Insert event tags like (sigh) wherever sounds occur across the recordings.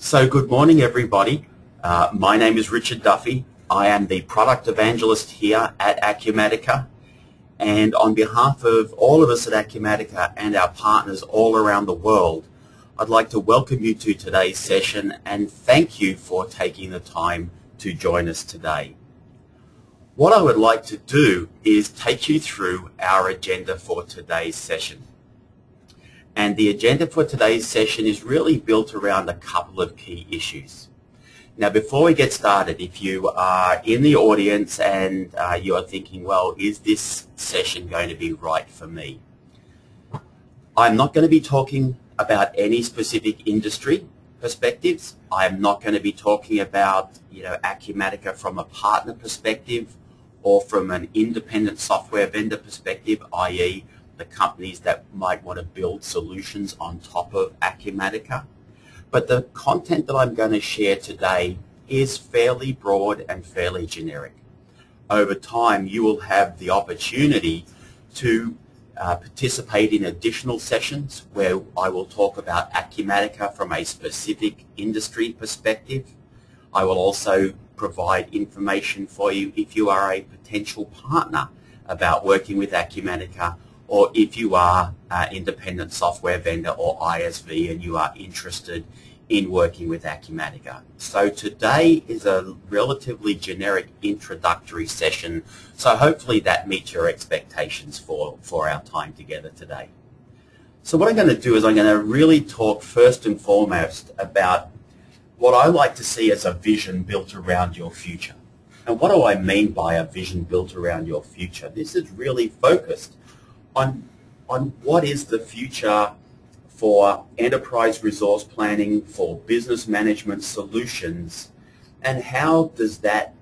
So good morning everybody. Uh, my name is Richard Duffy. I am the product evangelist here at Acumatica and on behalf of all of us at Acumatica and our partners all around the world I'd like to welcome you to today's session and thank you for taking the time to join us today. What I would like to do is take you through our agenda for today's session. And the agenda for today's session is really built around a couple of key issues. Now before we get started, if you are in the audience and uh, you are thinking, well, is this session going to be right for me? I'm not going to be talking about any specific industry perspectives. I'm not going to be talking about, you know, Acumatica from a partner perspective or from an independent software vendor perspective, i.e. the companies that might want to build solutions on top of Acumatica. But the content that I'm going to share today is fairly broad and fairly generic. Over time, you will have the opportunity to uh, participate in additional sessions where I will talk about Acumatica from a specific industry perspective. I will also provide information for you if you are a potential partner about working with Acumatica or if you are an independent software vendor or ISV and you are interested in working with Acumatica. So today is a relatively generic introductory session, so hopefully that meets your expectations for, for our time together today. So what I'm going to do is I'm going to really talk first and foremost about what I like to see as a vision built around your future. And what do I mean by a vision built around your future? This is really focused on, on what is the future for enterprise resource planning, for business management solutions, and how does that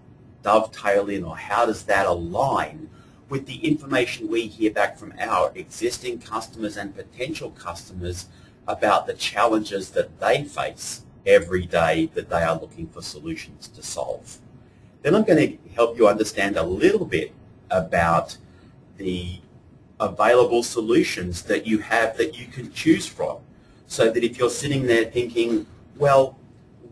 dovetail in or how does that align with the information we hear back from our existing customers and potential customers about the challenges that they face every day that they are looking for solutions to solve. Then I'm going to help you understand a little bit about the available solutions that you have that you can choose from. So that if you're sitting there thinking, well,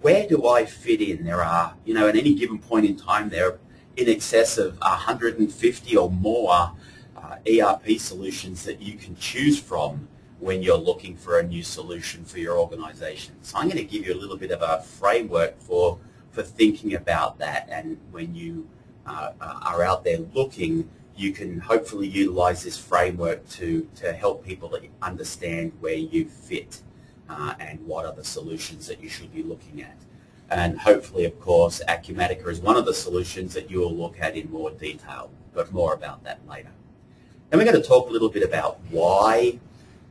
where do I fit in? There are, you know, at any given point in time, there are in excess of 150 or more uh, ERP solutions that you can choose from when you're looking for a new solution for your organization. So I'm going to give you a little bit of a framework for, for thinking about that and when you uh, are out there looking you can hopefully utilize this framework to, to help people understand where you fit uh, and what are the solutions that you should be looking at. And hopefully, of course, Acumatica is one of the solutions that you will look at in more detail, but more about that later. Then we're going to talk a little bit about why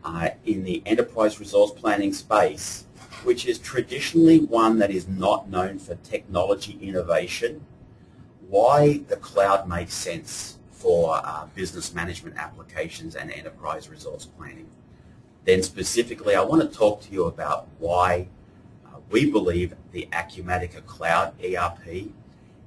uh, in the enterprise resource planning space, which is traditionally one that is not known for technology innovation, why the cloud makes sense for uh, business management applications and enterprise resource planning. Then specifically, I want to talk to you about why uh, we believe the Acumatica Cloud ERP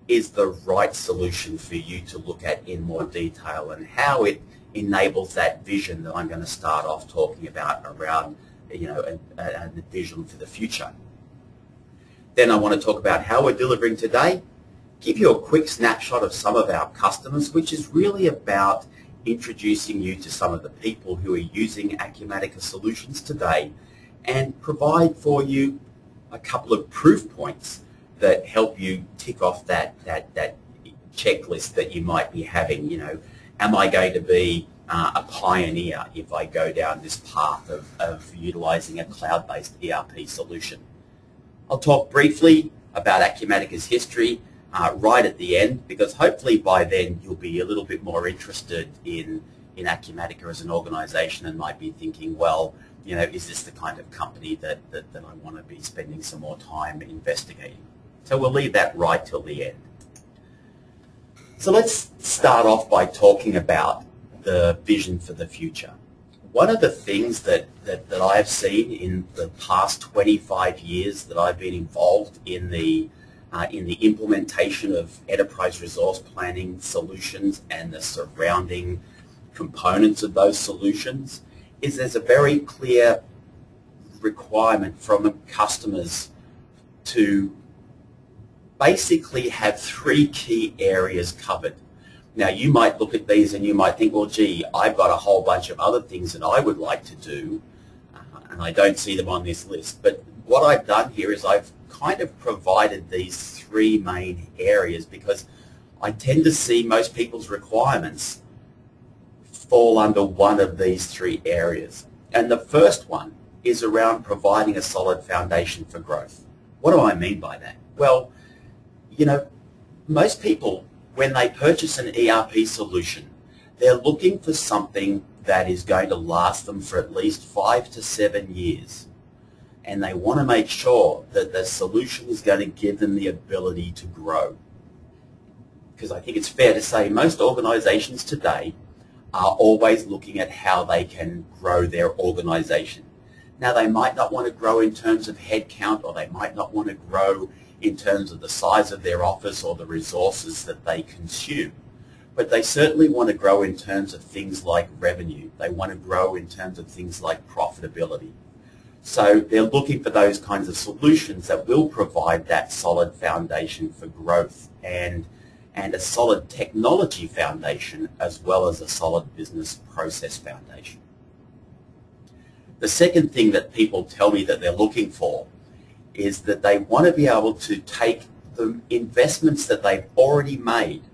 is the right solution for you to look at in more detail and how it enables that vision that I'm going to start off talking about around you know, a, a, a vision for the future. Then I want to talk about how we're delivering today give you a quick snapshot of some of our customers, which is really about introducing you to some of the people who are using Acumatica solutions today and provide for you a couple of proof points that help you tick off that, that, that checklist that you might be having. You know, am I going to be uh, a pioneer if I go down this path of, of utilizing a cloud-based ERP solution? I'll talk briefly about Acumatica's history uh, right at the end because hopefully by then you'll be a little bit more interested in, in Acumatica as an organization and might be thinking, well, you know, is this the kind of company that, that, that I want to be spending some more time investigating? So we'll leave that right till the end. So let's start off by talking about the vision for the future. One of the things that, that, that I've seen in the past 25 years that I've been involved in the uh, in the implementation of enterprise resource planning solutions and the surrounding components of those solutions is there's a very clear requirement from customers to basically have three key areas covered. Now you might look at these and you might think, well gee, I've got a whole bunch of other things that I would like to do uh, and I don't see them on this list. But what I've done here is I've kind of provided these three main areas because I tend to see most people's requirements fall under one of these three areas. And the first one is around providing a solid foundation for growth. What do I mean by that? Well, you know, most people, when they purchase an ERP solution, they're looking for something that is going to last them for at least five to seven years. And they want to make sure that the solution is going to give them the ability to grow. Because I think it's fair to say most organizations today are always looking at how they can grow their organization. Now they might not want to grow in terms of headcount or they might not want to grow in terms of the size of their office or the resources that they consume. But they certainly want to grow in terms of things like revenue. They want to grow in terms of things like profitability. So they're looking for those kinds of solutions that will provide that solid foundation for growth and and a solid technology foundation as well as a solid business process foundation. The second thing that people tell me that they're looking for is that they want to be able to take the investments that they've already made,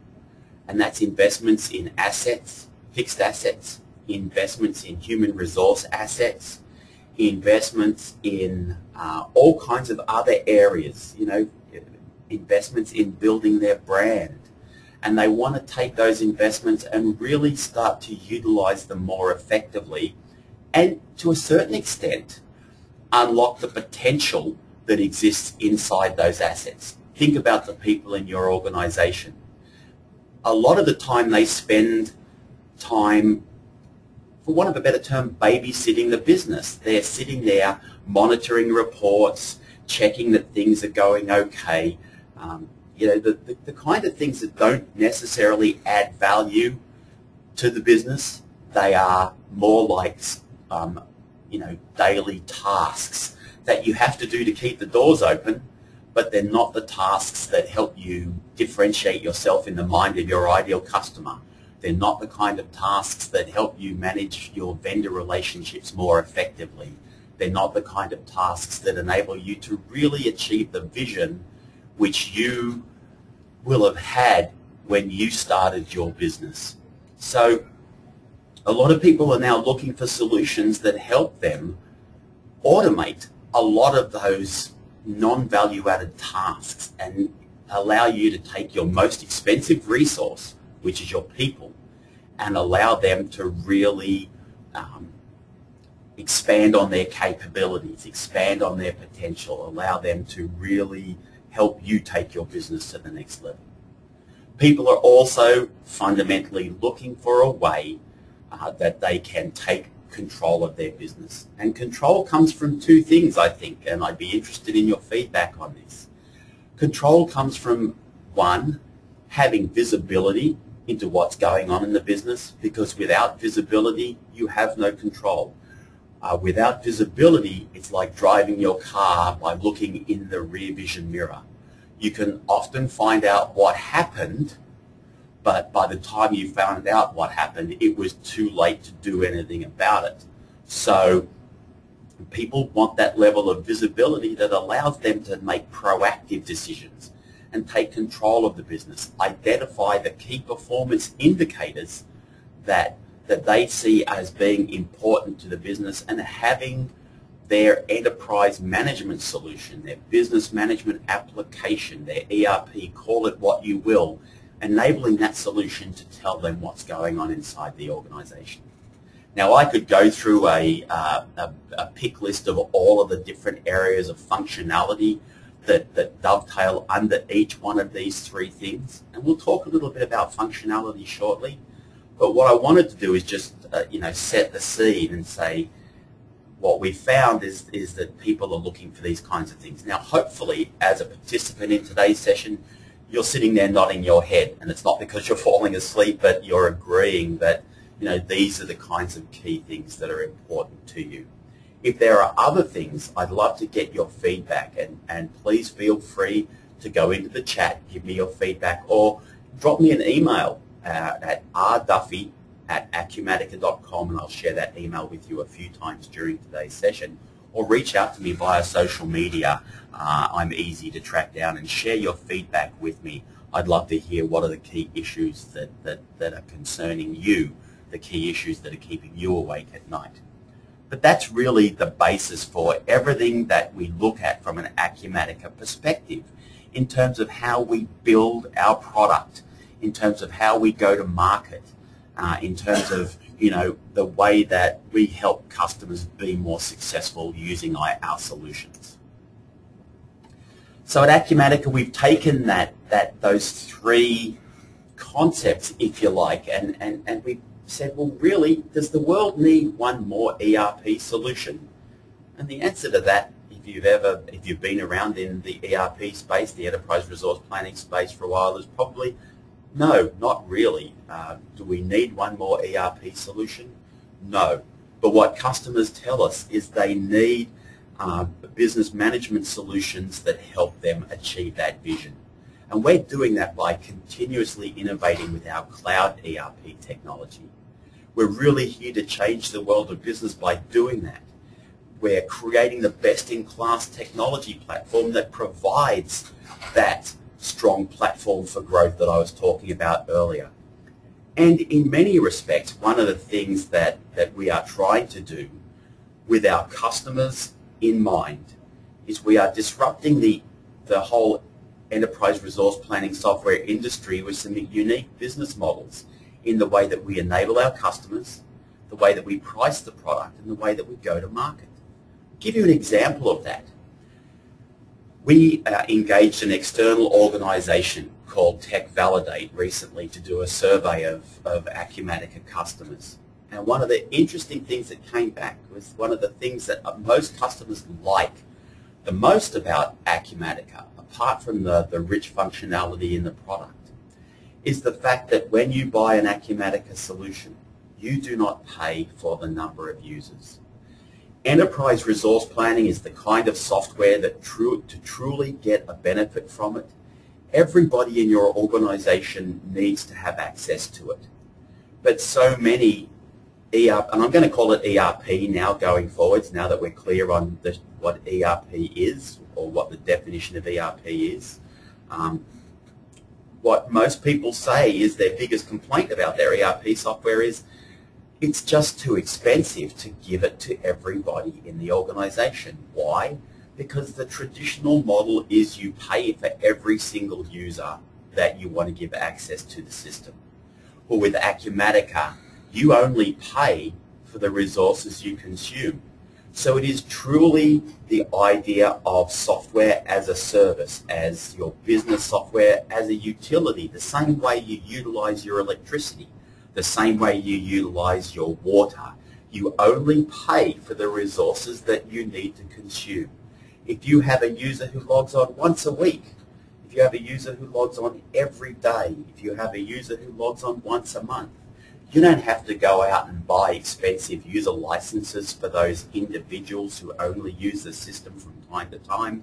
and that's investments in assets, fixed assets, investments in human resource assets, investments in uh, all kinds of other areas, you know, investments in building their brand, and they want to take those investments and really start to utilize them more effectively and to a certain extent unlock the potential that exists inside those assets. Think about the people in your organization. A lot of the time they spend time, for want of a better term, babysitting the business. They're sitting there monitoring reports, checking that things are going okay, um, you know, the, the, the kind of things that don't necessarily add value to the business, they are more like, um, you know, daily tasks that you have to do to keep the doors open, but they're not the tasks that help you differentiate yourself in the mind of your ideal customer. They're not the kind of tasks that help you manage your vendor relationships more effectively. They're not the kind of tasks that enable you to really achieve the vision which you will have had when you started your business. So a lot of people are now looking for solutions that help them automate a lot of those non-value added tasks and allow you to take your most expensive resource, which is your people, and allow them to really um, expand on their capabilities, expand on their potential, allow them to really help you take your business to the next level. People are also fundamentally looking for a way uh, that they can take control of their business. And control comes from two things, I think, and I'd be interested in your feedback on this. Control comes from, one, having visibility into what's going on in the business, because without visibility, you have no control. Uh, without visibility, it's like driving your car by looking in the rear vision mirror. You can often find out what happened, but by the time you found out what happened, it was too late to do anything about it. So people want that level of visibility that allows them to make proactive decisions and take control of the business, identify the key performance indicators that that they see as being important to the business and having their enterprise management solution, their business management application, their ERP, call it what you will, enabling that solution to tell them what's going on inside the organization. Now I could go through a, uh, a, a, pick list of all of the different areas of functionality that, that dovetail under each one of these three things, and we'll talk a little bit about functionality shortly. But what I wanted to do is just, uh, you know, set the scene and say, what we found is, is that people are looking for these kinds of things. Now, hopefully, as a participant in today's session, you're sitting there nodding your head, and it's not because you're (laughs) falling asleep, but you're agreeing that, you know, these are the kinds of key things that are important to you. If there are other things, I'd love to get your feedback and, and please feel free to go into the chat, give me your feedback or drop me an email uh, at rduffy at acumatica.com and I'll share that email with you a few times during today's session or reach out to me via social media. Uh, I'm easy to track down and share your feedback with me. I'd love to hear what are the key issues that, that, that are concerning you, the key issues that are keeping you awake at night. But that's really the basis for everything that we look at from an Acumatica perspective in terms of how we build our product, in terms of how we go to market, uh, in terms of you know the way that we help customers be more successful using our, our solutions. So at Acumatica, we've taken that that those three concepts, if you like, and, and, and we said, well, really, does the world need one more ERP solution? And the answer to that, if you've ever, if you've been around in the ERP space, the enterprise resource planning space for a while, is probably no, not really. Uh, do we need one more ERP solution? No. But what customers tell us is they need uh, business management solutions that help them achieve that vision. And we're doing that by continuously innovating with our cloud ERP technology. We're really here to change the world of business by doing that. We're creating the best-in-class technology platform that provides that strong platform for growth that I was talking about earlier. And in many respects, one of the things that, that we are trying to do with our customers in mind is we are disrupting the, the whole enterprise resource planning software industry with some unique business models in the way that we enable our customers, the way that we price the product, and the way that we go to market. I'll give you an example of that. We uh, engaged an external organization called Tech Validate recently to do a survey of, of Acumatica customers. And one of the interesting things that came back was one of the things that most customers like the most about Acumatica, apart from the, the rich functionality in the product, is the fact that when you buy an Acumatica solution, you do not pay for the number of users. Enterprise resource planning is the kind of software that to truly get a benefit from it, everybody in your organization needs to have access to it. But so many ERP, and I'm going to call it ERP now going forwards, now that we're clear on the, what ERP is or what the definition of ERP is. Um, what most people say is their biggest complaint about their ERP software is it's just too expensive to give it to everybody in the organization. Why? Because the traditional model is you pay for every single user that you want to give access to the system. Well, with Acumatica, you only pay for the resources you consume. So it is truly the idea of software as a service, as your business software as a utility, the same way you utilize your electricity the same way you utilize your water. You only pay for the resources that you need to consume. If you have a user who logs on once a week, if you have a user who logs on every day, if you have a user who logs on once a month, you don't have to go out and buy expensive user licenses for those individuals who only use the system from time to time.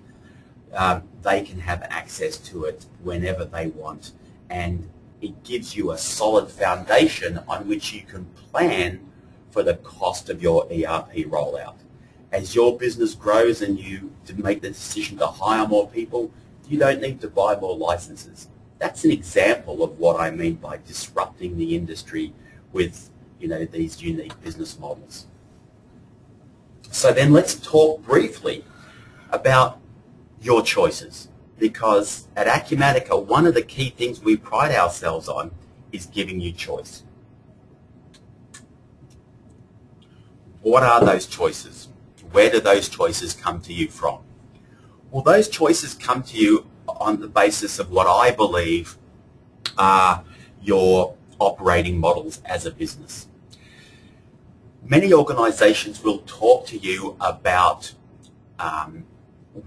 Um, they can have access to it whenever they want and it gives you a solid foundation on which you can plan for the cost of your ERP rollout. As your business grows and you make the decision to hire more people, you don't need to buy more licenses. That's an example of what I mean by disrupting the industry with you know, these unique business models. So then let's talk briefly about your choices because at Acumatica, one of the key things we pride ourselves on is giving you choice. What are those choices? Where do those choices come to you from? Well, those choices come to you on the basis of what I believe are your operating models as a business. Many organizations will talk to you about um,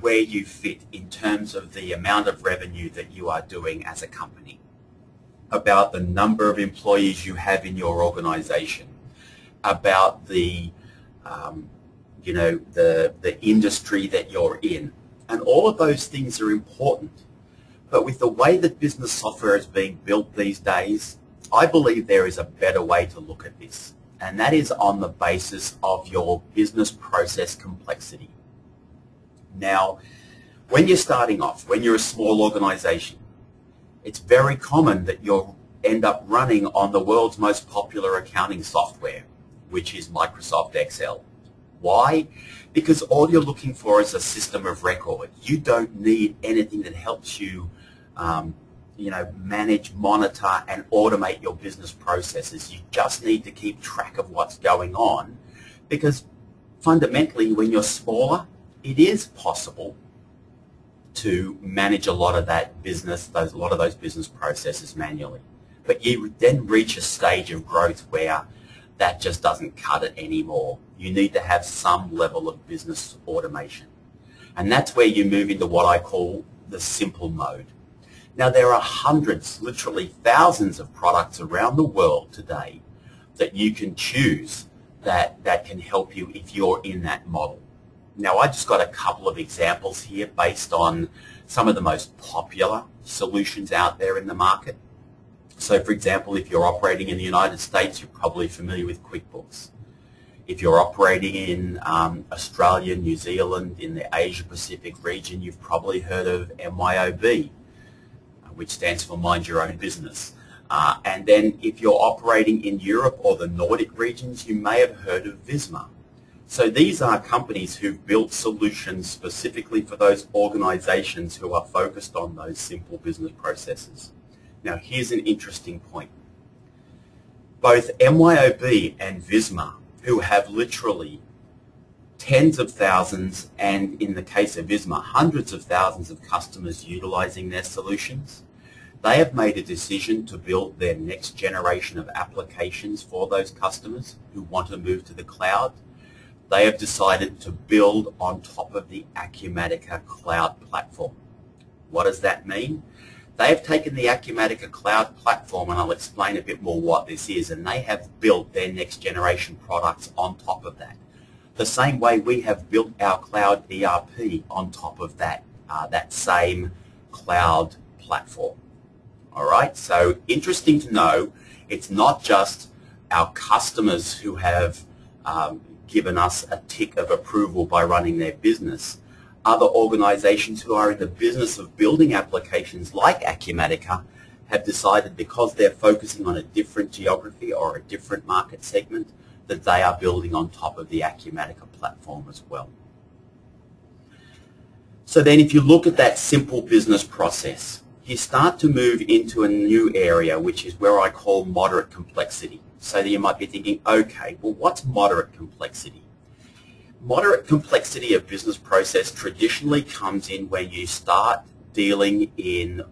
where you fit in terms of the amount of revenue that you are doing as a company, about the number of employees you have in your organization, about the um, you know, the, the industry that you're in. And all of those things are important. But with the way that business software is being built these days, I believe there is a better way to look at this. And that is on the basis of your business process complexity. Now, when you're starting off, when you're a small organization, it's very common that you'll end up running on the world's most popular accounting software, which is Microsoft Excel. Why? Because all you're looking for is a system of record. You don't need anything that helps you, um, you know, manage, monitor, and automate your business processes. You just need to keep track of what's going on because fundamentally when you're smaller, it is possible to manage a lot of that business, those, a lot of those business processes manually. But you then reach a stage of growth where that just doesn't cut it anymore. You need to have some level of business automation. And that's where you move into what I call the simple mode. Now there are hundreds, literally thousands of products around the world today that you can choose that, that can help you if you're in that model. Now I just got a couple of examples here based on some of the most popular solutions out there in the market. So for example, if you're operating in the United States, you're probably familiar with QuickBooks. If you're operating in um, Australia, New Zealand, in the Asia Pacific region, you've probably heard of MYOB, which stands for Mind Your Own Business. Uh, and then if you're operating in Europe or the Nordic regions, you may have heard of Visma. So these are companies who've built solutions specifically for those organizations who are focused on those simple business processes. Now here's an interesting point. Both MYOB and Visma, who have literally tens of thousands and in the case of Visma, hundreds of thousands of customers utilizing their solutions, they have made a decision to build their next generation of applications for those customers who want to move to the cloud they have decided to build on top of the Acumatica cloud platform. What does that mean? They have taken the Acumatica cloud platform, and I'll explain a bit more what this is, and they have built their next generation products on top of that. The same way we have built our cloud ERP on top of that, uh, that same cloud platform. All right, so interesting to know, it's not just our customers who have um, given us a tick of approval by running their business. Other organizations who are in the business of building applications like Acumatica have decided because they're focusing on a different geography or a different market segment that they are building on top of the Acumatica platform as well. So then if you look at that simple business process, you start to move into a new area which is where I call moderate complexity. So that you might be thinking, okay, well, what's moderate complexity? Moderate complexity of business process traditionally comes in when you start dealing in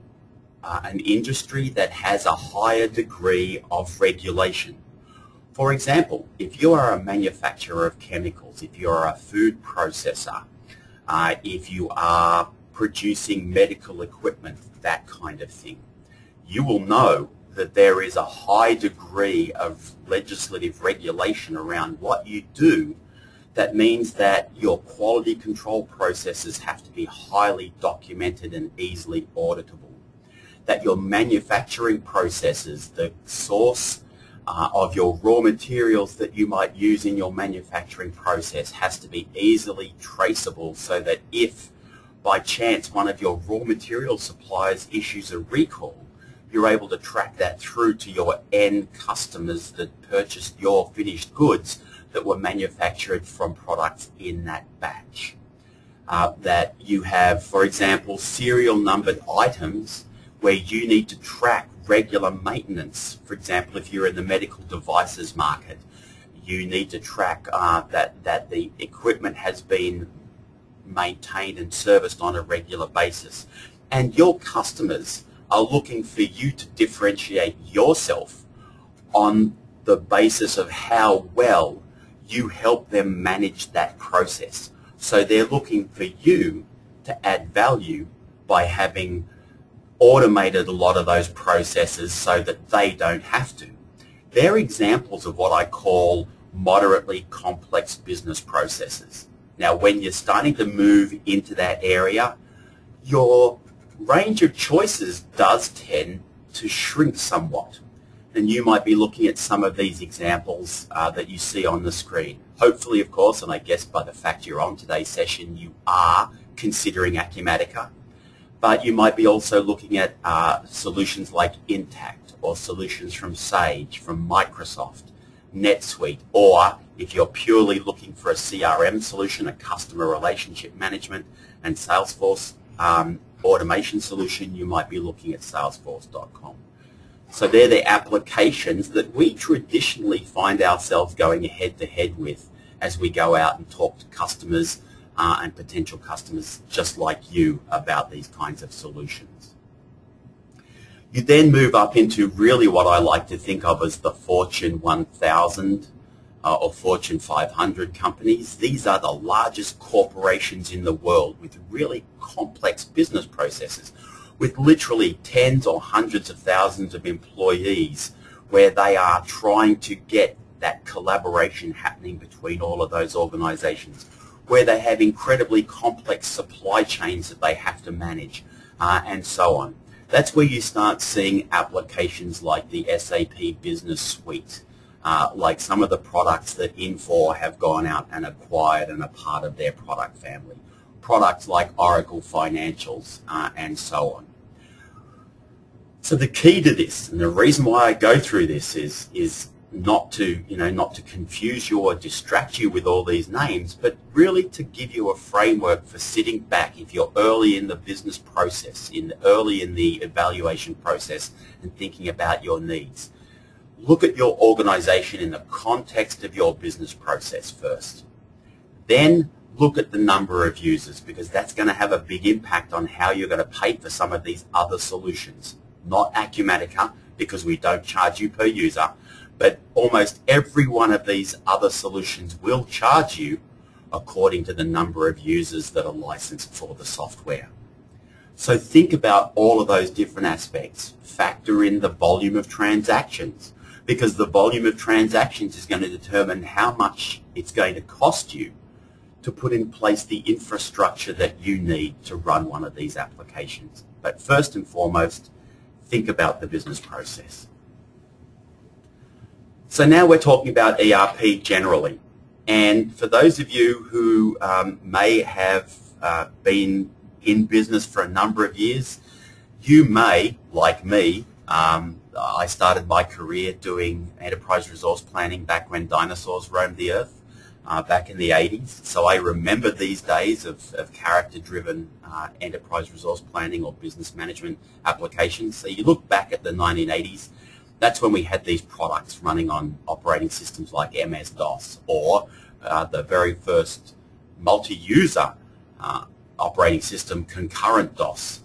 uh, an industry that has a higher degree of regulation. For example, if you are a manufacturer of chemicals, if you're a food processor, uh, if you are producing medical equipment, that kind of thing, you will know that there is a high degree of legislative regulation around what you do that means that your quality control processes have to be highly documented and easily auditable. That your manufacturing processes, the source uh, of your raw materials that you might use in your manufacturing process has to be easily traceable so that if by chance one of your raw material suppliers issues a recall, you're able to track that through to your end customers that purchased your finished goods that were manufactured from products in that batch. Uh, that you have, for example, serial numbered items where you need to track regular maintenance. For example, if you're in the medical devices market, you need to track uh, that, that the equipment has been maintained and serviced on a regular basis. And your customers are looking for you to differentiate yourself on the basis of how well you help them manage that process. So they're looking for you to add value by having automated a lot of those processes so that they don't have to. They're examples of what I call moderately complex business processes. Now, when you're starting to move into that area, your range of choices does tend to shrink somewhat. And you might be looking at some of these examples uh, that you see on the screen. Hopefully, of course, and I guess by the fact you're on today's session, you are considering Acumatica. But you might be also looking at uh, solutions like Intacct or solutions from Sage, from Microsoft, NetSuite, or if you're purely looking for a CRM solution, a customer relationship management and Salesforce um, automation solution, you might be looking at salesforce.com. So they're the applications that we traditionally find ourselves going head to head with as we go out and talk to customers uh, and potential customers just like you about these kinds of solutions. You then move up into really what I like to think of as the Fortune 1000 uh, or Fortune 500 companies. These are the largest corporations in the world with really complex business processes with literally tens or hundreds of thousands of employees where they are trying to get that collaboration happening between all of those organizations, where they have incredibly complex supply chains that they have to manage, uh, and so on. That's where you start seeing applications like the SAP Business Suite, uh, like some of the products that Infor have gone out and acquired and are part of their product family. Products like Oracle Financials uh, and so on. So the key to this, and the reason why I go through this is, is not to, you know, not to confuse you or distract you with all these names, but really to give you a framework for sitting back if you're early in the business process, in early in the evaluation process and thinking about your needs. Look at your organization in the context of your business process first. Then look at the number of users because that's going to have a big impact on how you're going to pay for some of these other solutions not Acumatica because we don't charge you per user, but almost every one of these other solutions will charge you according to the number of users that are licensed for the software. So think about all of those different aspects. Factor in the volume of transactions because the volume of transactions is going to determine how much it's going to cost you to put in place the infrastructure that you need to run one of these applications. But first and foremost, think about the business process. So now we're talking about ERP generally. And for those of you who um, may have uh, been in business for a number of years, you may, like me, um, I started my career doing enterprise resource planning back when dinosaurs roamed the earth uh, back in the 80s. So I remember these days of, of character-driven uh, enterprise resource planning or business management applications. So you look back at the 1980s, that's when we had these products running on operating systems like MS-DOS or uh, the very first multi-user uh, operating system, Concurrent DOS.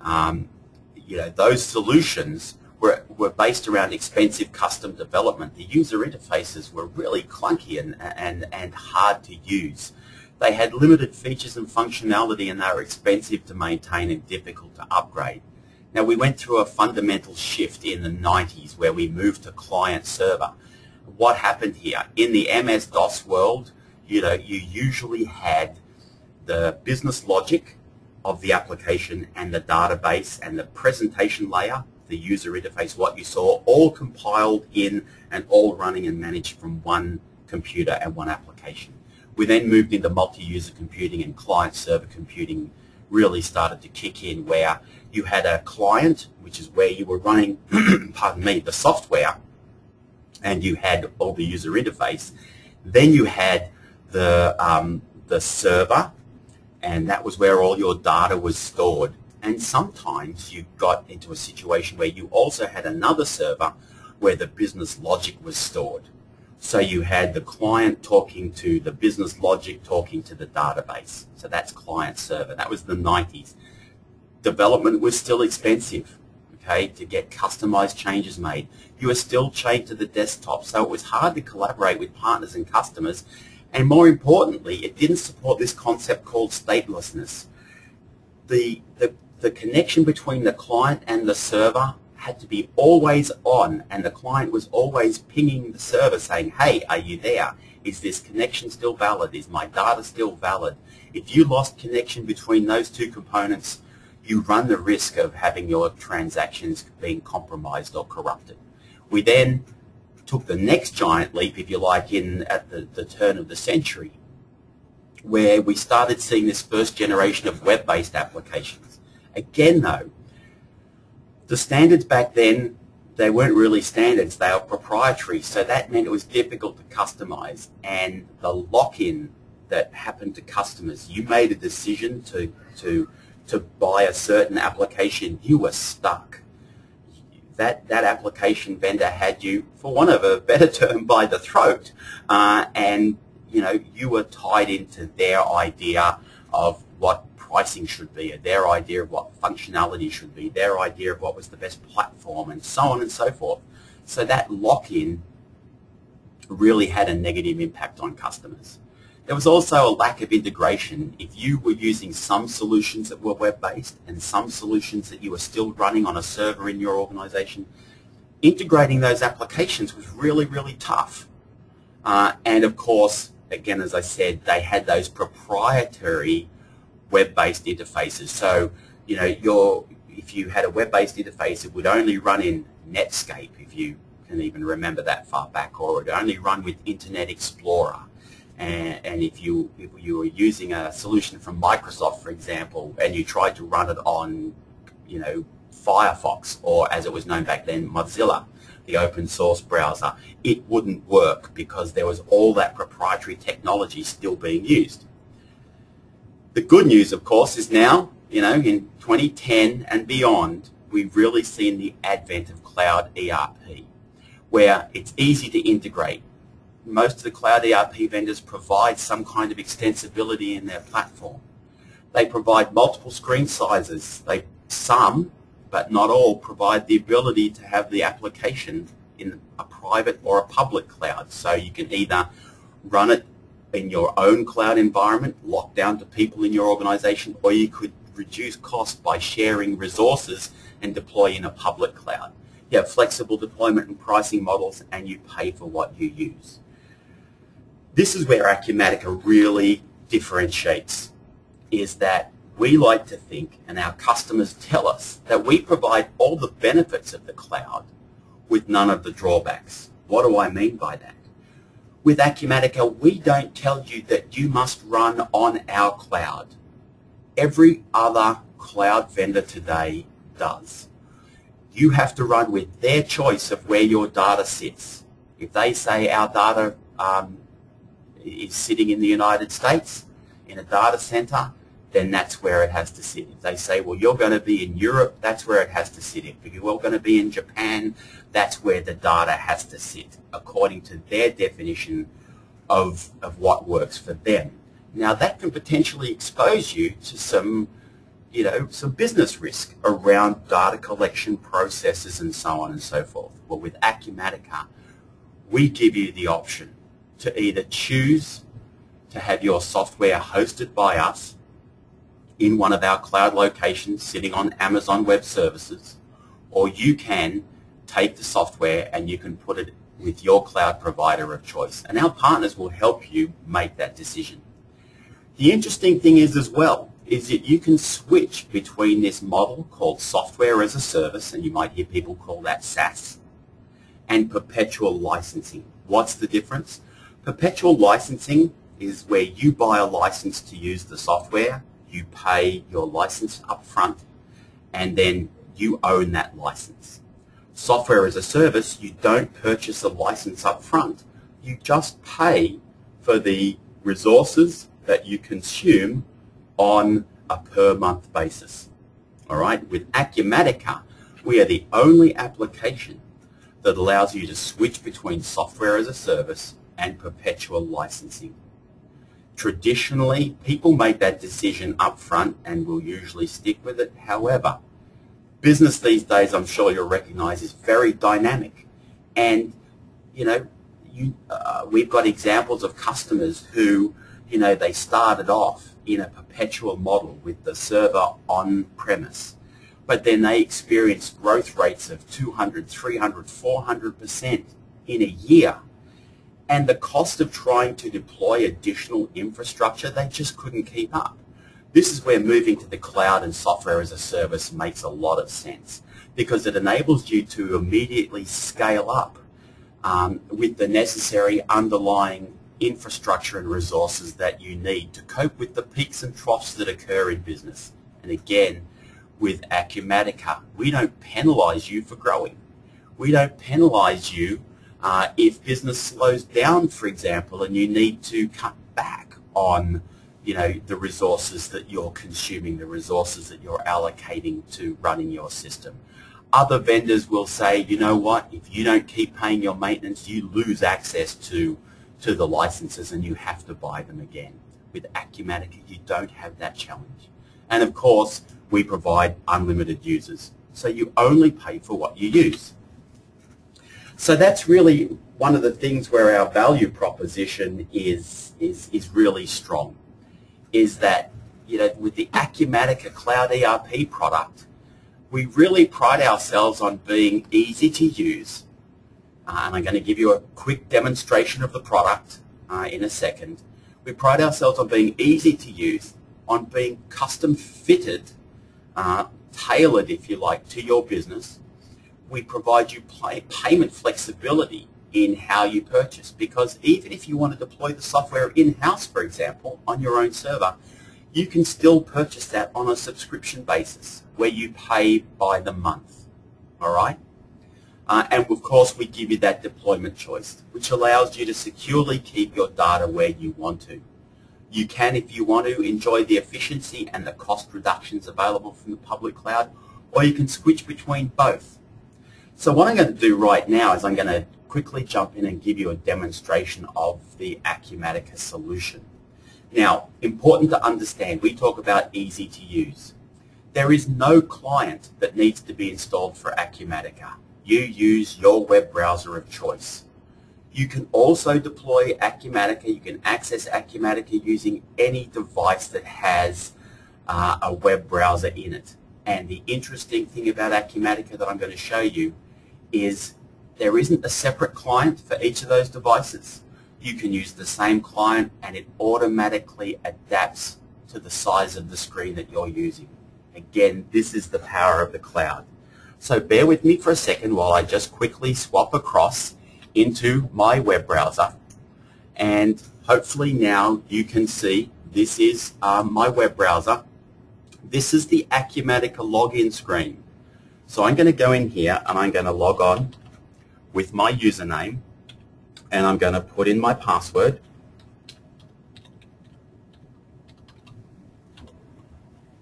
Um, you know, those solutions were, were based around expensive custom development. The user interfaces were really clunky and, and, and hard to use. They had limited features and functionality and they were expensive to maintain and difficult to upgrade. Now we went through a fundamental shift in the 90s where we moved to client server. What happened here? In the MS-DOS world, you know, you usually had the business logic of the application and the database and the presentation layer the user interface, what you saw, all compiled in and all running and managed from one computer and one application. We then moved into multi-user computing and client-server computing really started to kick in where you had a client, which is where you were running, (clears throat) pardon me, the software, and you had all the user interface. Then you had the, um, the server, and that was where all your data was stored. And sometimes you got into a situation where you also had another server where the business logic was stored. So you had the client talking to the business logic talking to the database. So that's client server. That was the 90s. Development was still expensive, okay, to get customized changes made. You were still chained to the desktop, so it was hard to collaborate with partners and customers. And more importantly, it didn't support this concept called statelessness. The, the the connection between the client and the server had to be always on and the client was always pinging the server saying, hey, are you there? Is this connection still valid? Is my data still valid? If you lost connection between those two components, you run the risk of having your transactions being compromised or corrupted. We then took the next giant leap, if you like, in at the, the turn of the century, where we started seeing this first generation of web-based applications. Again, though, the standards back then, they weren't really standards, they were proprietary, so that meant it was difficult to customize. And the lock-in that happened to customers, you made a decision to, to, to buy a certain application, you were stuck. That, that application vendor had you, for want of a better term, by the throat, uh, and you know you were tied into their idea of what pricing should be, their idea of what functionality should be, their idea of what was the best platform, and so on and so forth. So that lock-in really had a negative impact on customers. There was also a lack of integration. If you were using some solutions that were web-based and some solutions that you were still running on a server in your organization, integrating those applications was really, really tough. Uh, and of course, again, as I said, they had those proprietary web-based interfaces. So, you know, your if you had a web-based interface, it would only run in Netscape, if you can even remember that far back, or it would only run with Internet Explorer. And, and if you if you were using a solution from Microsoft, for example, and you tried to run it on, you know, Firefox, or as it was known back then, Mozilla, the open source browser, it wouldn't work because there was all that proprietary technology still being used. The good news, of course, is now, you know, in 2010 and beyond, we've really seen the advent of cloud ERP, where it's easy to integrate. Most of the cloud ERP vendors provide some kind of extensibility in their platform. They provide multiple screen sizes. They Some, but not all, provide the ability to have the application in a private or a public cloud. So you can either run it in your own cloud environment, locked down to people in your organization, or you could reduce cost by sharing resources and deploy in a public cloud. You have flexible deployment and pricing models, and you pay for what you use. This is where Acumatica really differentiates, is that we like to think, and our customers tell us, that we provide all the benefits of the cloud with none of the drawbacks. What do I mean by that? with Acumatica, we don't tell you that you must run on our cloud. Every other cloud vendor today does. You have to run with their choice of where your data sits. If they say our data um, is sitting in the United States in a data center, then that's where it has to sit. If they say, well, you're going to be in Europe, that's where it has to sit. If you're all going to be in Japan, that's where the data has to sit, according to their definition of, of what works for them. Now, that can potentially expose you to some, you know, some business risk around data collection processes and so on and so forth. Well, with Acumatica, we give you the option to either choose to have your software hosted by us in one of our cloud locations sitting on Amazon Web Services, or you can take the software and you can put it with your cloud provider of choice. And our partners will help you make that decision. The interesting thing is as well, is that you can switch between this model called software as a service, and you might hear people call that SaaS, and perpetual licensing. What's the difference? Perpetual licensing is where you buy a license to use the software you pay your license up front and then you own that license. Software as a service, you don't purchase a license up front. You just pay for the resources that you consume on a per month basis. All right, with Acumatica, we are the only application that allows you to switch between software as a service and perpetual licensing. Traditionally, people make that decision up front and will usually stick with it. However, business these days, I'm sure you'll recognize, is very dynamic. And, you know, you, uh, we've got examples of customers who, you know, they started off in a perpetual model with the server on premise. but then they experienced growth rates of 200, 300, 400% in a year. And the cost of trying to deploy additional infrastructure, they just couldn't keep up. This is where moving to the cloud and software as a service makes a lot of sense because it enables you to immediately scale up um, with the necessary underlying infrastructure and resources that you need to cope with the peaks and troughs that occur in business. And again, with Acumatica, we don't penalize you for growing. We don't penalize you uh, if business slows down, for example, and you need to cut back on you know, the resources that you're consuming, the resources that you're allocating to running your system. Other vendors will say, you know what, if you don't keep paying your maintenance, you lose access to, to the licenses and you have to buy them again. With Acumatica, you don't have that challenge. And of course, we provide unlimited users. So you only pay for what you use. So that's really one of the things where our value proposition is, is, is really strong, is that you know, with the Acumatica Cloud ERP product, we really pride ourselves on being easy to use. Uh, and I'm going to give you a quick demonstration of the product uh, in a second. We pride ourselves on being easy to use, on being custom fitted, uh, tailored, if you like, to your business. We provide you pay payment flexibility in how you purchase because even if you want to deploy the software in-house, for example, on your own server, you can still purchase that on a subscription basis where you pay by the month. All right? Uh, and of course, we give you that deployment choice, which allows you to securely keep your data where you want to. You can, if you want to, enjoy the efficiency and the cost reductions available from the public cloud, or you can switch between both. So what I'm going to do right now is I'm going to quickly jump in and give you a demonstration of the Acumatica solution. Now, important to understand, we talk about easy to use. There is no client that needs to be installed for Acumatica. You use your web browser of choice. You can also deploy Acumatica. You can access Acumatica using any device that has uh, a web browser in it. And the interesting thing about Acumatica that I'm going to show you is there isn't a separate client for each of those devices. You can use the same client and it automatically adapts to the size of the screen that you're using. Again, this is the power of the cloud. So bear with me for a second while I just quickly swap across into my web browser. And hopefully now you can see this is um, my web browser. This is the Acumatica login screen. So I'm going to go in here and I'm going to log on with my username and I'm going to put in my password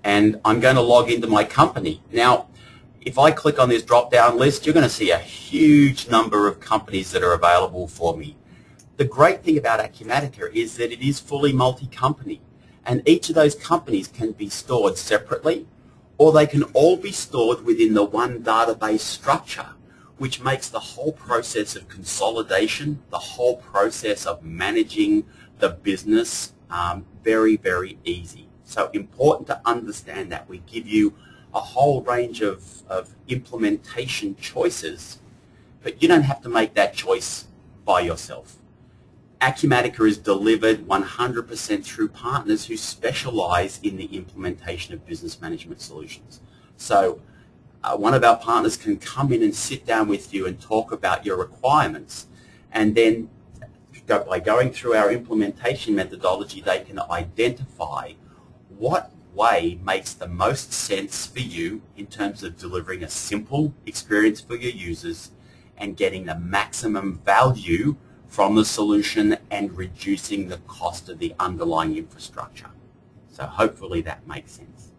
and I'm going to log into my company. Now, if I click on this drop-down list, you're going to see a huge number of companies that are available for me. The great thing about Acumatica is that it is fully multi-company, and each of those companies can be stored separately, or they can all be stored within the one database structure, which makes the whole process of consolidation, the whole process of managing the business um, very, very easy. So important to understand that. We give you a whole range of, of implementation choices, but you don't have to make that choice by yourself. Acumatica is delivered 100% through partners who specialize in the implementation of business management solutions. So uh, one of our partners can come in and sit down with you and talk about your requirements and then by going through our implementation methodology they can identify what way makes the most sense for you in terms of delivering a simple experience for your users and getting the maximum value from the solution and reducing the cost of the underlying infrastructure. So hopefully that makes sense.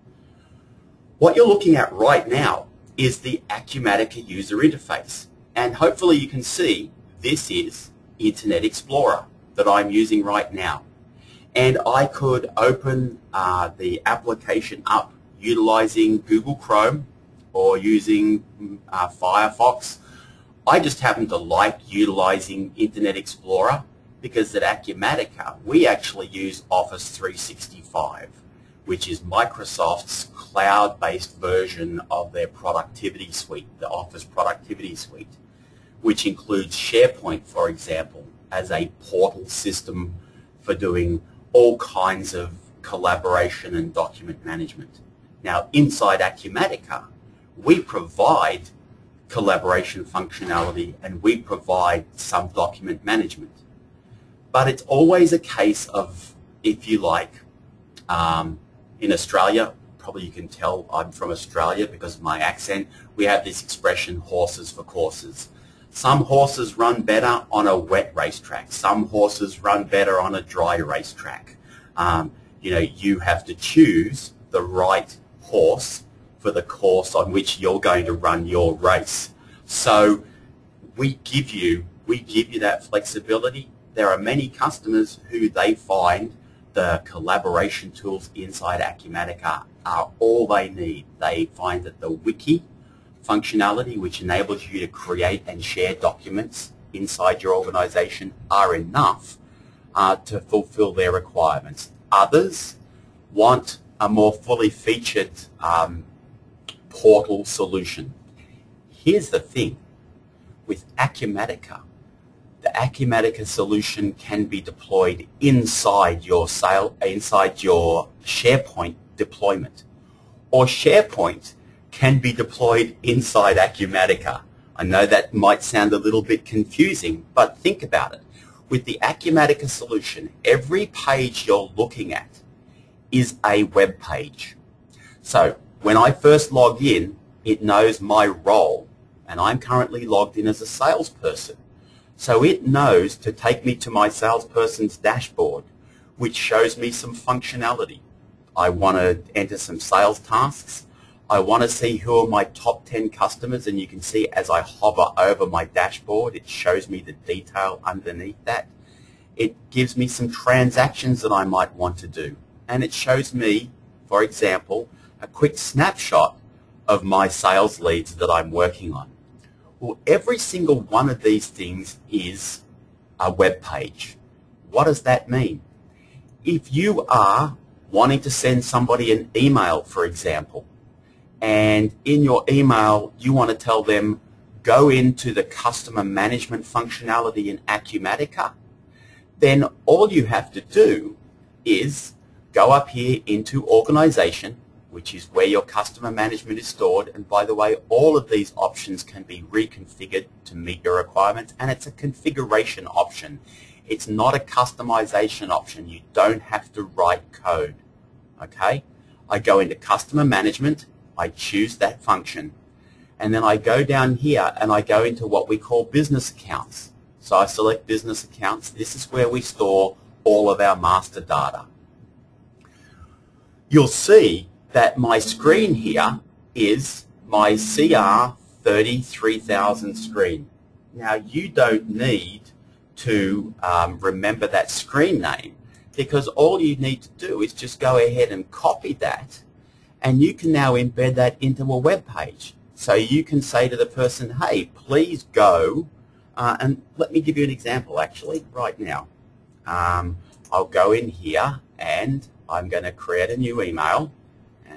What you're looking at right now is the Acumatica user interface. And hopefully you can see this is Internet Explorer that I'm using right now and I could open uh, the application up utilizing Google Chrome or using uh, Firefox. I just happen to like utilizing Internet Explorer because at Acumatica we actually use Office 365 which is Microsoft's cloud-based version of their productivity suite, the Office Productivity Suite, which includes SharePoint, for example, as a portal system for doing all kinds of collaboration and document management. Now, inside Acumatica, we provide collaboration functionality and we provide some document management. But it's always a case of, if you like, um, in Australia, probably you can tell I'm from Australia because of my accent, we have this expression, horses for courses. Some horses run better on a wet racetrack. Some horses run better on a dry racetrack. Um, you know, you have to choose the right horse for the course on which you're going to run your race. So we give you, we give you that flexibility. There are many customers who they find the collaboration tools inside Acumatica are all they need. They find that the wiki functionality, which enables you to create and share documents inside your organization, are enough uh, to fulfill their requirements. Others want a more fully featured um, portal solution. Here's the thing. With Acumatica, the Acumatica solution can be deployed inside your sale, inside your SharePoint deployment. Or SharePoint can be deployed inside Acumatica. I know that might sound a little bit confusing, but think about it. With the Acumatica solution, every page you're looking at is a web page. So when I first log in, it knows my role, and I'm currently logged in as a salesperson. So it knows to take me to my salesperson's dashboard, which shows me some functionality. I want to enter some sales tasks. I want to see who are my top 10 customers and you can see as I hover over my dashboard it shows me the detail underneath that. It gives me some transactions that I might want to do and it shows me, for example, a quick snapshot of my sales leads that I'm working on. Well, every single one of these things is a web page. What does that mean? If you are wanting to send somebody an email, for example, and in your email you want to tell them go into the customer management functionality in Acumatica, then all you have to do is go up here into organization, which is where your customer management is stored. And by the way, all of these options can be reconfigured to meet your requirements. And it's a configuration option. It's not a customization option. You don't have to write code. Okay? I go into customer management I choose that function, and then I go down here and I go into what we call business accounts. So I select business accounts. This is where we store all of our master data. You'll see that my screen here is my CR 33000 screen. Now you don't need to um, remember that screen name because all you need to do is just go ahead and copy that and you can now embed that into a web page. So you can say to the person, hey, please go, uh, and let me give you an example actually right now. Um, I'll go in here and I'm going to create a new email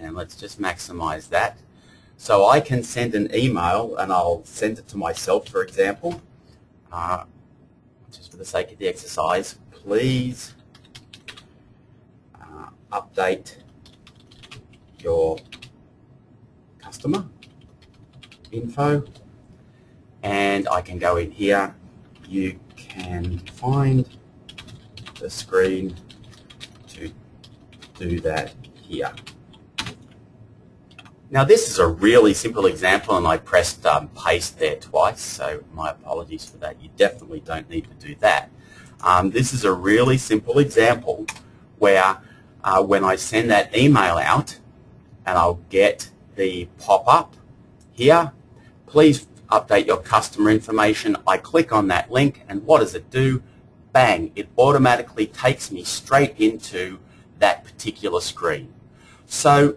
and let's just maximize that. So I can send an email and I'll send it to myself for example. Uh, just for the sake of the exercise, please uh, update your customer info and I can go in here you can find the screen to do that here now this is a really simple example and I pressed um, paste there twice so my apologies for that you definitely don't need to do that um, this is a really simple example where uh, when I send that email out and I'll get the pop-up here. Please update your customer information. I click on that link and what does it do? Bang, it automatically takes me straight into that particular screen. So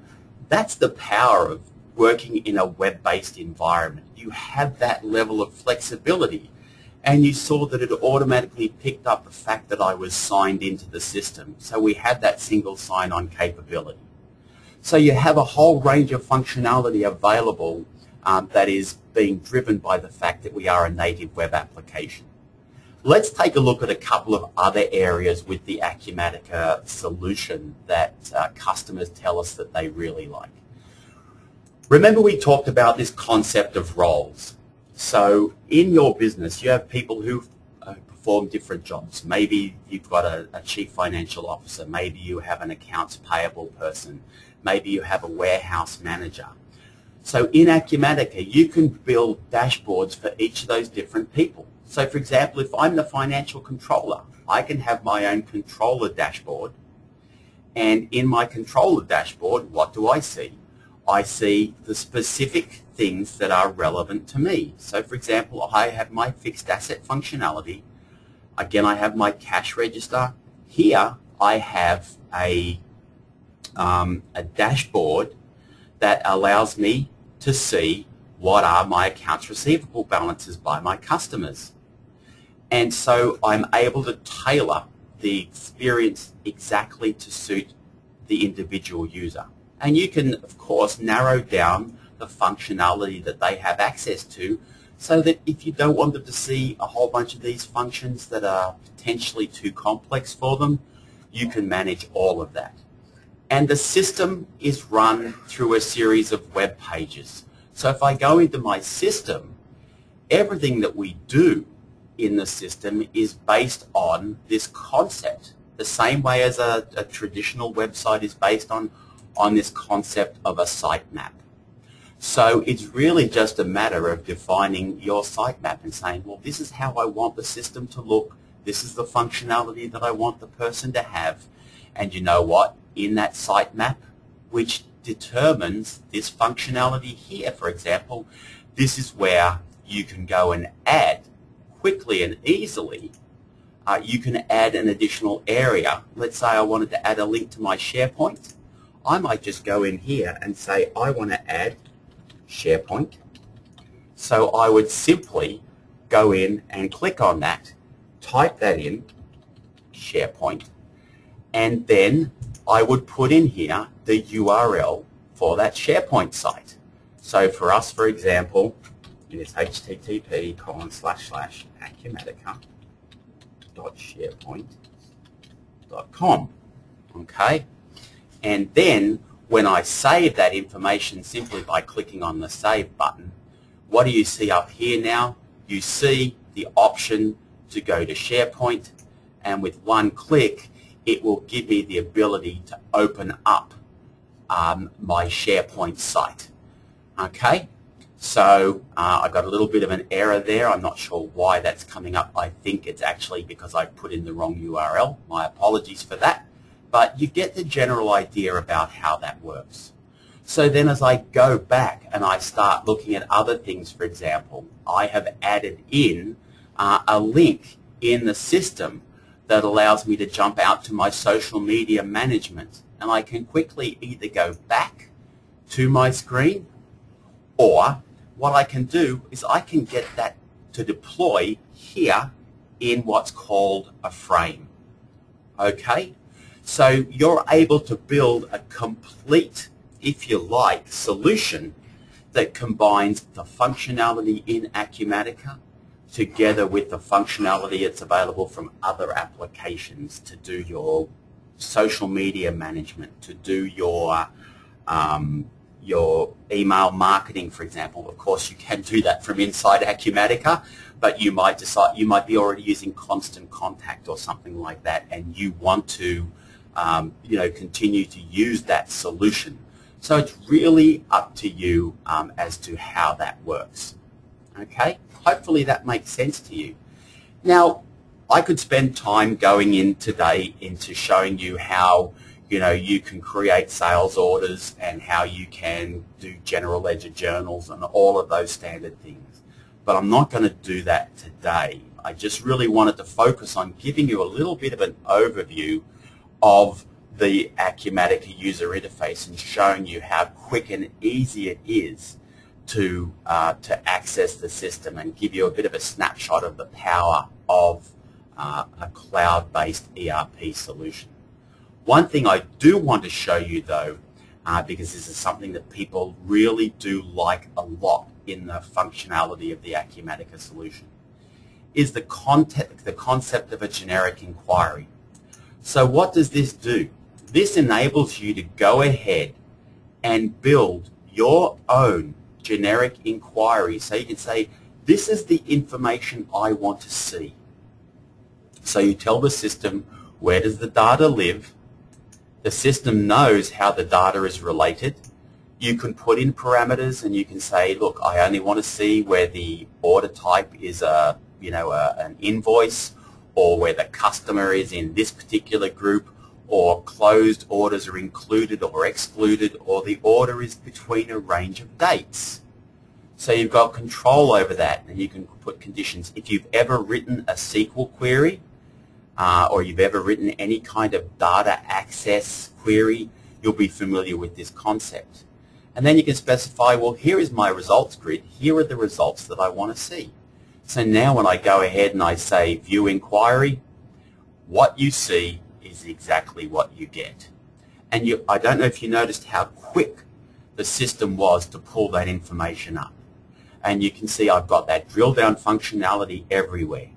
that's the power of working in a web-based environment. You have that level of flexibility and you saw that it automatically picked up the fact that I was signed into the system. So we had that single sign-on capability. So you have a whole range of functionality available um, that is being driven by the fact that we are a native web application. Let's take a look at a couple of other areas with the Acumatica solution that uh, customers tell us that they really like. Remember we talked about this concept of roles. So in your business, you have people who uh, perform different jobs. Maybe you've got a, a chief financial officer. Maybe you have an accounts payable person. Maybe you have a warehouse manager. So in Acumatica, you can build dashboards for each of those different people. So for example, if I'm the financial controller, I can have my own controller dashboard. And in my controller dashboard, what do I see? I see the specific things that are relevant to me. So for example, I have my fixed asset functionality. Again, I have my cash register. Here, I have a, um, a dashboard that allows me to see what are my accounts receivable balances by my customers. And so I'm able to tailor the experience exactly to suit the individual user. And you can, of course, narrow down the functionality that they have access to so that if you don't want them to see a whole bunch of these functions that are potentially too complex for them, you can manage all of that. And the system is run through a series of web pages. So if I go into my system, everything that we do in the system is based on this concept, the same way as a, a traditional website is based on, on this concept of a sitemap. So it's really just a matter of defining your sitemap and saying, well, this is how I want the system to look. This is the functionality that I want the person to have. And you know what? In that sitemap, which determines this functionality here, for example, this is where you can go and add quickly and easily, uh, you can add an additional area. Let's say I wanted to add a link to my SharePoint. I might just go in here and say I want to add SharePoint. So I would simply go in and click on that, type that in, SharePoint, and then I would put in here the URL for that SharePoint site. So for us, for example, it is http colon slash slash acumatica.sharepoint.com. Okay? And then when I save that information simply by clicking on the Save button, what do you see up here now? You see the option to go to SharePoint, and with one click, it will give me the ability to open up um, my SharePoint site. Okay, so uh, I've got a little bit of an error there. I'm not sure why that's coming up. I think it's actually because I put in the wrong URL. My apologies for that. But you get the general idea about how that works. So then as I go back and I start looking at other things, for example, I have added in uh, a link in the system that allows me to jump out to my social media management and I can quickly either go back to my screen or what I can do is I can get that to deploy here in what's called a frame. Okay? So you're able to build a complete, if you like, solution that combines the functionality in Acumatica together with the functionality that's available from other applications to do your social media management, to do your um, your email marketing, for example. Of course, you can do that from inside Acumatica, but you might decide you might be already using Constant Contact or something like that, and you want to, um, you know, continue to use that solution. So it's really up to you um, as to how that works. Okay, hopefully that makes sense to you. Now, I could spend time going in today into showing you how you know you can create sales orders and how you can do general ledger journals and all of those standard things. But I'm not going to do that today. I just really wanted to focus on giving you a little bit of an overview of the Acumatica user interface and showing you how quick and easy it is to, uh, to access the system and give you a bit of a snapshot of the power of uh, a cloud-based ERP solution. One thing I do want to show you though, uh, because this is something that people really do like a lot in the functionality of the Acumatica solution, is the, the concept of a generic inquiry. So what does this do? This enables you to go ahead and build your own generic inquiry. So you can say, this is the information I want to see. So you tell the system, where does the data live? The system knows how the data is related. You can put in parameters and you can say, look, I only want to see where the order type is a, you know, a, an invoice or where the customer is in this particular group or closed orders are included or excluded or the order is between a range of dates. So you've got control over that and you can put conditions. If you've ever written a SQL query uh, or you've ever written any kind of data access query, you'll be familiar with this concept. And then you can specify, well, here is my results grid. Here are the results that I want to see. So now when I go ahead and I say view inquiry, what you see is exactly what you get. And you, I don't know if you noticed how quick the system was to pull that information up. And you can see I've got that drill down functionality everywhere.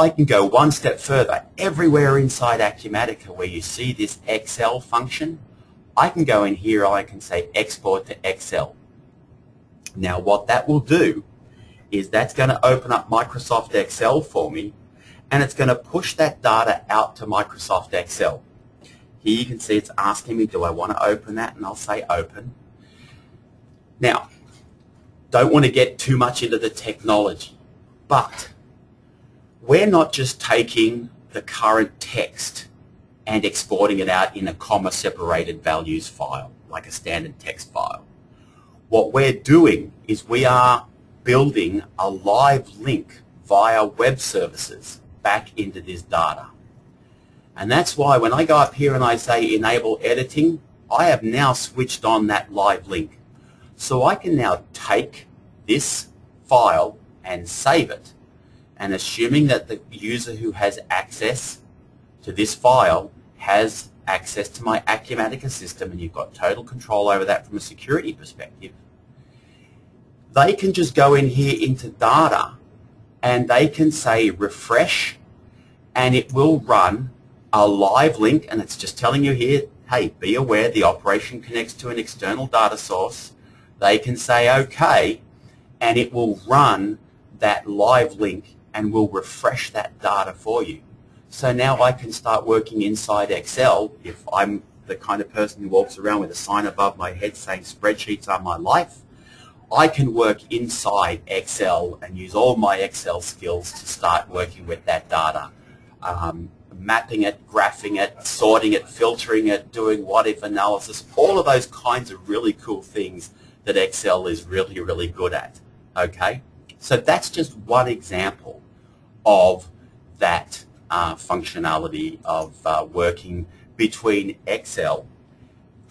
I can go one step further. Everywhere inside Acumatica where you see this Excel function, I can go in here I can say export to Excel. Now what that will do is that's going to open up Microsoft Excel for me and it's going to push that data out to Microsoft Excel. Here you can see it's asking me, do I want to open that? And I'll say open. Now, don't want to get too much into the technology, but we're not just taking the current text and exporting it out in a comma-separated values file, like a standard text file. What we're doing is we are building a live link via web services back into this data. And that's why when I go up here and I say enable editing, I have now switched on that live link. So I can now take this file and save it. And assuming that the user who has access to this file has access to my Acumatica system and you've got total control over that from a security perspective, they can just go in here into data and they can say refresh and it will run a live link and it's just telling you here, hey, be aware the operation connects to an external data source. They can say okay and it will run that live link and will refresh that data for you. So now I can start working inside Excel if I'm the kind of person who walks around with a sign above my head saying spreadsheets are my life. I can work inside Excel and use all my Excel skills to start working with that data, um, mapping it, graphing it, sorting it, filtering it, doing what-if analysis, all of those kinds of really cool things that Excel is really, really good at. Okay, So that's just one example of that uh, functionality of uh, working between Excel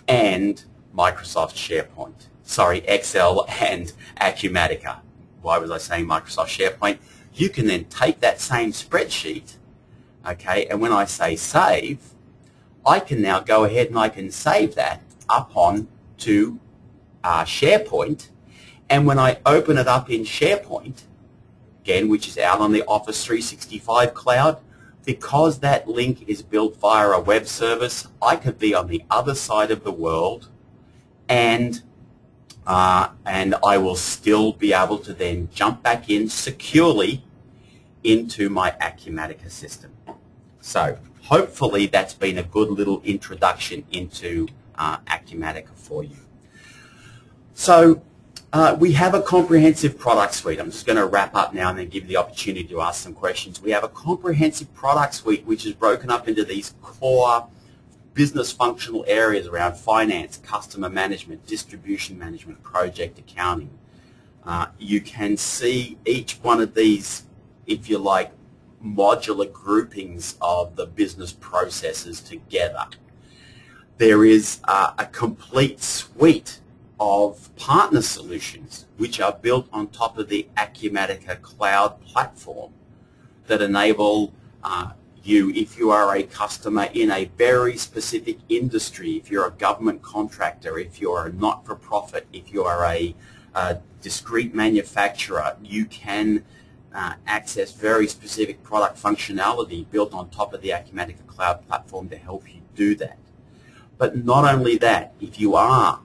and Microsoft SharePoint sorry, Excel and Acumatica. Why was I saying Microsoft SharePoint? You can then take that same spreadsheet, okay, and when I say save, I can now go ahead and I can save that up on to uh, SharePoint, and when I open it up in SharePoint, again, which is out on the Office 365 cloud, because that link is built via a web service, I could be on the other side of the world and uh, and I will still be able to then jump back in securely into my Acumatica system. So hopefully that's been a good little introduction into uh, Acumatica for you. So uh, we have a comprehensive product suite. I'm just going to wrap up now and then give you the opportunity to ask some questions. We have a comprehensive product suite which is broken up into these core business functional areas around finance, customer management, distribution management, project accounting. Uh, you can see each one of these, if you like, modular groupings of the business processes together. There is uh, a complete suite of partner solutions which are built on top of the Acumatica cloud platform that enable uh, you if you are a customer in a very specific industry, if you're a government contractor, if you're a not-for-profit, if you are a, a discrete manufacturer, you can uh, access very specific product functionality built on top of the Acumatica Cloud platform to help you do that. But not only that, if you are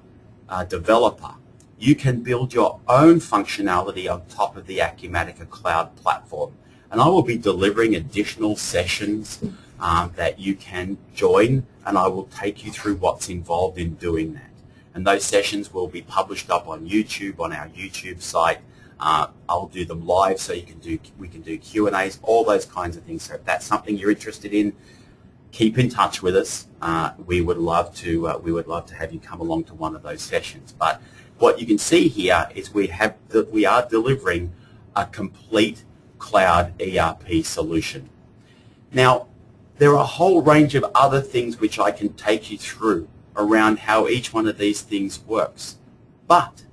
a developer, you can build your own functionality on top of the Acumatica Cloud platform. And I will be delivering additional sessions um, that you can join, and I will take you through what's involved in doing that. And those sessions will be published up on YouTube, on our YouTube site, uh, I'll do them live so you can do we can do Q and A's, all those kinds of things. So if that's something you're interested in, keep in touch with us. Uh, we would love to uh, we would love to have you come along to one of those sessions. But what you can see here is we have that we are delivering a complete cloud ERP solution. Now, there are a whole range of other things which I can take you through around how each one of these things works. But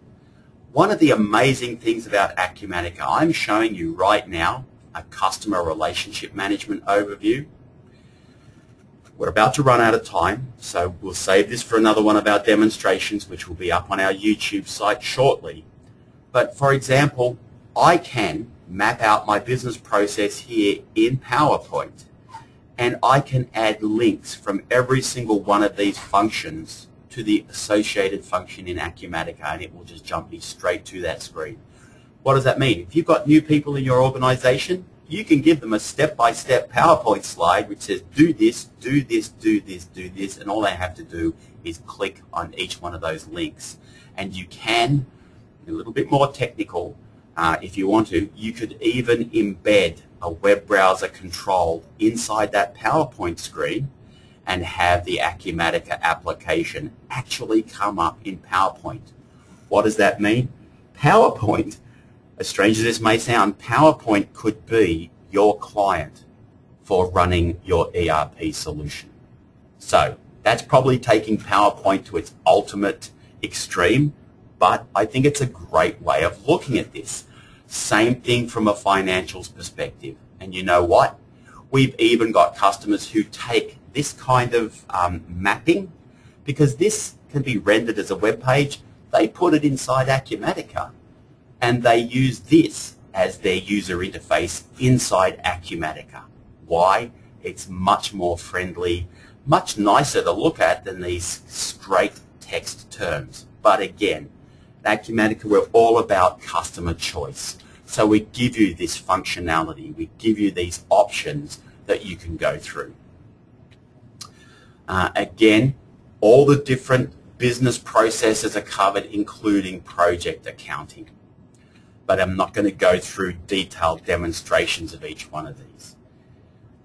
one of the amazing things about Acumatica, I'm showing you right now a customer relationship management overview. We're about to run out of time, so we'll save this for another one of our demonstrations, which will be up on our YouTube site shortly. But for example, I can map out my business process here in PowerPoint, and I can add links from every single one of these functions to the associated function in Acumatica and it will just jump me straight to that screen. What does that mean? If you've got new people in your organization, you can give them a step-by-step -step PowerPoint slide which says do this, do this, do this, do this, and all they have to do is click on each one of those links. And you can, a little bit more technical, uh, if you want to, you could even embed a web browser control inside that PowerPoint screen and have the Acumatica application actually come up in PowerPoint. What does that mean? PowerPoint, as strange as this may sound, PowerPoint could be your client for running your ERP solution. So that's probably taking PowerPoint to its ultimate extreme, but I think it's a great way of looking at this. Same thing from a financials perspective. And you know what? We've even got customers who take this kind of um, mapping, because this can be rendered as a web page, they put it inside Acumatica and they use this as their user interface inside Acumatica. Why? It's much more friendly, much nicer to look at than these straight text terms. But again, at Acumatica, we're all about customer choice. So we give you this functionality, we give you these options that you can go through. Uh, again, all the different business processes are covered, including project accounting. But I'm not going to go through detailed demonstrations of each one of these.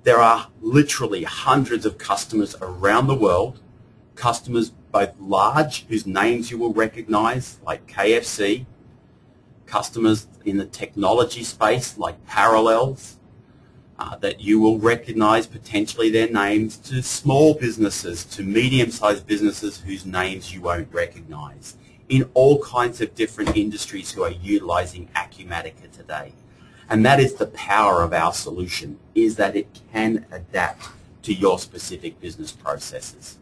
There are literally hundreds of customers around the world, customers both large, whose names you will recognize, like KFC, customers in the technology space, like Parallels, uh, that you will recognize potentially their names to small businesses, to medium-sized businesses whose names you won't recognize in all kinds of different industries who are utilizing Acumatica today. And that is the power of our solution, is that it can adapt to your specific business processes.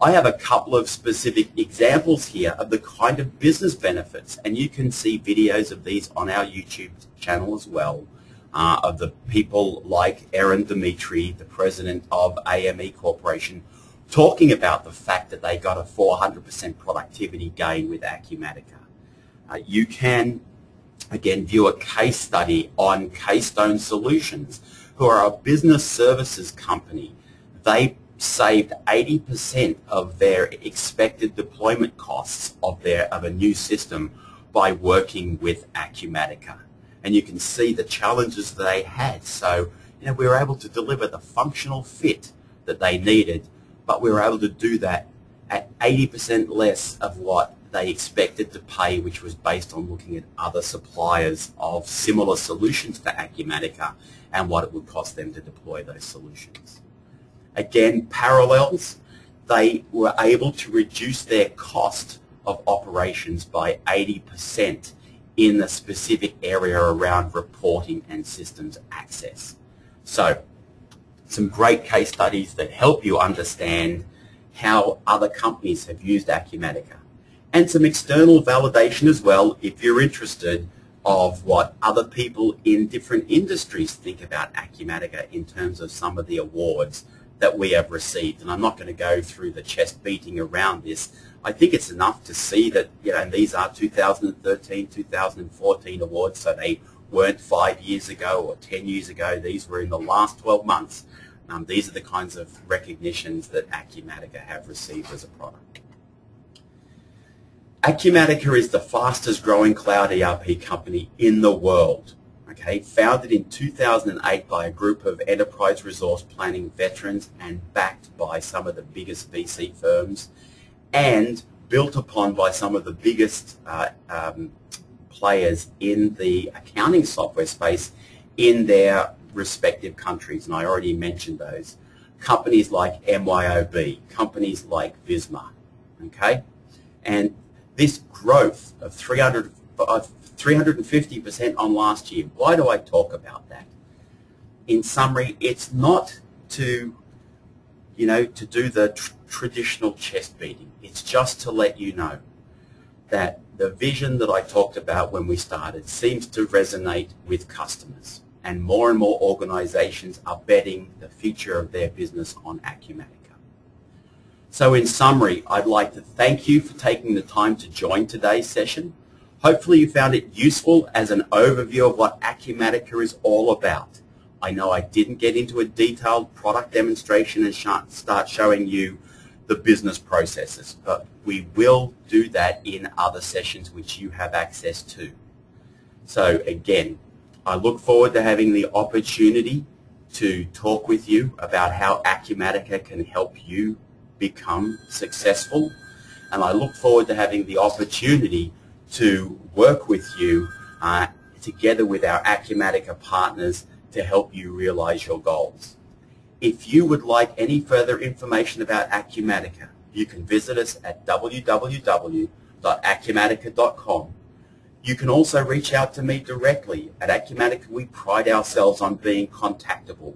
I have a couple of specific examples here of the kind of business benefits, and you can see videos of these on our YouTube channel as well uh, of the people like Aaron Dimitri, the president of AME Corporation, talking about the fact that they got a 400% productivity gain with Acumatica. Uh, you can, again, view a case study on Keystone Solutions, who are a business services company. They saved 80% of their expected deployment costs of, their, of a new system by working with Acumatica and you can see the challenges they had. So, you know, we were able to deliver the functional fit that they needed, but we were able to do that at 80% less of what they expected to pay, which was based on looking at other suppliers of similar solutions to Acumatica and what it would cost them to deploy those solutions. Again, parallels, they were able to reduce their cost of operations by 80% in the specific area around reporting and systems access. So some great case studies that help you understand how other companies have used Acumatica. And some external validation as well, if you're interested, of what other people in different industries think about Acumatica in terms of some of the awards that we have received. And I'm not going to go through the chest beating around this. I think it's enough to see that, you know, these are 2013, 2014 awards, so they weren't five years ago or 10 years ago. These were in the last 12 months. Um, these are the kinds of recognitions that Acumatica have received as a product. Acumatica is the fastest growing cloud ERP company in the world. Okay, founded in 2008 by a group of enterprise resource planning veterans and backed by some of the biggest VC firms and built upon by some of the biggest uh, um, players in the accounting software space in their respective countries, and I already mentioned those. Companies like MYOB, companies like Visma, okay? And this growth of 300, 350% on last year, why do I talk about that? In summary, it's not to, you know, to do the tr traditional chest beating. It's just to let you know that the vision that I talked about when we started seems to resonate with customers and more and more organizations are betting the future of their business on Acumatica. So in summary, I'd like to thank you for taking the time to join today's session. Hopefully you found it useful as an overview of what Acumatica is all about. I know I didn't get into a detailed product demonstration and start showing you the business processes, but we will do that in other sessions which you have access to. So again, I look forward to having the opportunity to talk with you about how Acumatica can help you become successful. And I look forward to having the opportunity to work with you uh, together with our Acumatica partners to help you realize your goals. If you would like any further information about Acumatica, you can visit us at www.acumatica.com you can also reach out to me directly. At Acumatica, we pride ourselves on being contactable.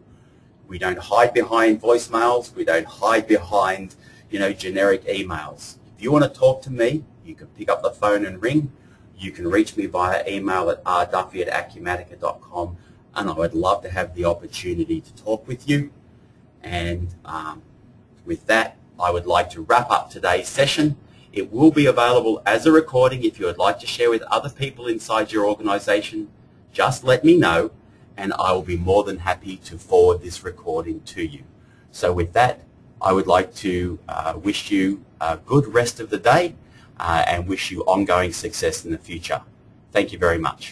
We don't hide behind voicemails. We don't hide behind, you know, generic emails. If you want to talk to me, you can pick up the phone and ring. You can reach me via email at rduffy at acumatica.com and I would love to have the opportunity to talk with you. And um, with that, I would like to wrap up today's session. It will be available as a recording if you would like to share with other people inside your organization. Just let me know and I will be more than happy to forward this recording to you. So with that, I would like to uh, wish you a good rest of the day uh, and wish you ongoing success in the future. Thank you very much.